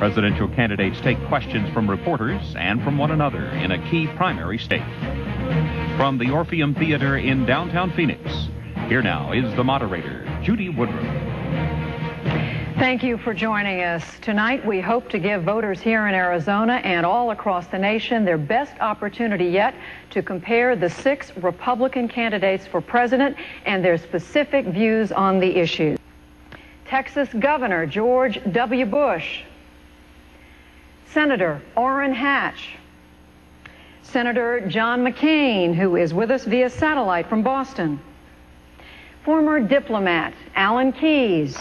Presidential candidates take questions from reporters and from one another in a key primary state. From the Orpheum Theater in downtown Phoenix, here now is the moderator, Judy Woodruff. Thank you for joining us. Tonight, we hope to give voters here in Arizona and all across the nation their best opportunity yet to compare the six Republican candidates for president and their specific views on the issues. Texas Governor George W. Bush, Senator Orrin Hatch, Senator John McCain, who is with us via satellite from Boston, former diplomat Alan Keyes.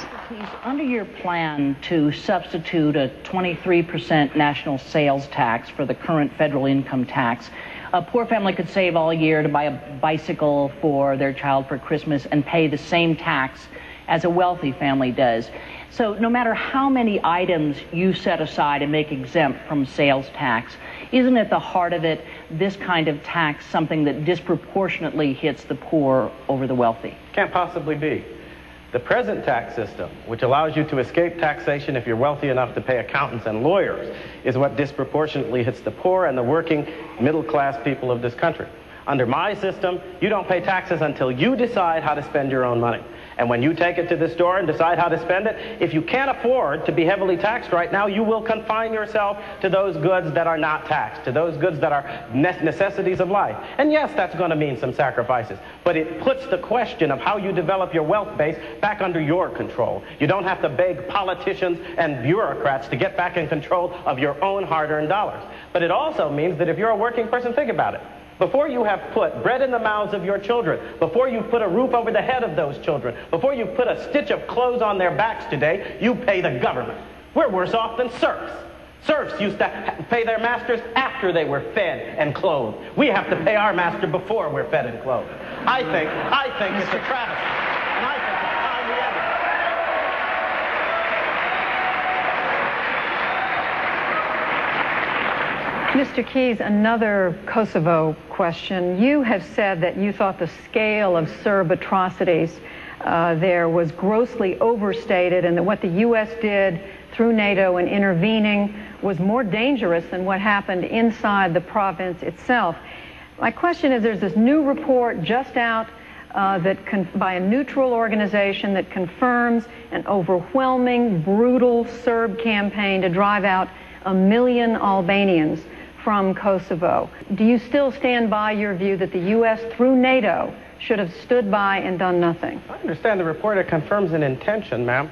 Under your plan to substitute a 23% national sales tax for the current federal income tax, a poor family could save all year to buy a bicycle for their child for Christmas and pay the same tax as a wealthy family does. So no matter how many items you set aside and make exempt from sales tax, isn't at the heart of it this kind of tax something that disproportionately hits the poor over the wealthy? Can't possibly be. The present tax system, which allows you to escape taxation if you're wealthy enough to pay accountants and lawyers, is what disproportionately hits the poor and the working middle class people of this country. Under my system, you don't pay taxes until you decide how to spend your own money. And when you take it to the store and decide how to spend it, if you can't afford to be heavily taxed right now, you will confine yourself to those goods that are not taxed, to those goods that are necessities of life. And yes, that's going to mean some sacrifices, but it puts the question of how you develop your wealth base back under your control. You don't have to beg politicians and bureaucrats to get back in control of your own hard-earned dollars. But it also means that if you're a working person, think about it. Before you have put bread in the mouths of your children, before you've put a roof over the head of those children, before you've put a stitch of clothes on their backs today, you pay the government. We're worse off than serfs. Serfs used to pay their masters after they were fed and clothed. We have to pay our master before we're fed and clothed. I think, I think it's a travesty. And I think it's time we end it. Mr. Keyes, another Kosovo question. You have said that you thought the scale of Serb atrocities uh, there was grossly overstated and that what the U.S. did through NATO in intervening was more dangerous than what happened inside the province itself. My question is there's this new report just out uh, that by a neutral organization that confirms an overwhelming, brutal Serb campaign to drive out a million Albanians from Kosovo. Do you still stand by your view that the U.S. through NATO should have stood by and done nothing? I understand the report. Confirms an intention, ma'am.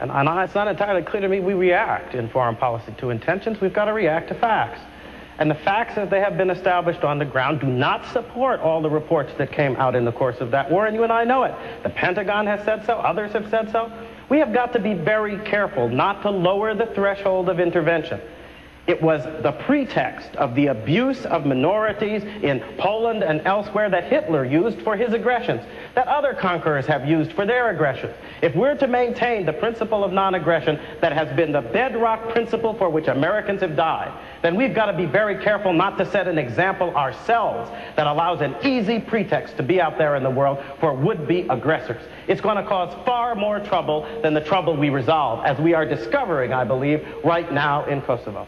And, and it's not entirely clear to me we react in foreign policy to intentions. We've got to react to facts. And the facts as they have been established on the ground do not support all the reports that came out in the course of that war, and you and I know it. The Pentagon has said so, others have said so. We have got to be very careful not to lower the threshold of intervention. It was the pretext of the abuse of minorities in Poland and elsewhere that Hitler used for his aggressions, that other conquerors have used for their aggressions. If we're to maintain the principle of non-aggression that has been the bedrock principle for which Americans have died, then we've got to be very careful not to set an example ourselves that allows an easy pretext to be out there in the world for would-be aggressors. It's going to cause far more trouble than the trouble we resolve, as we are discovering, I believe, right now in Kosovo.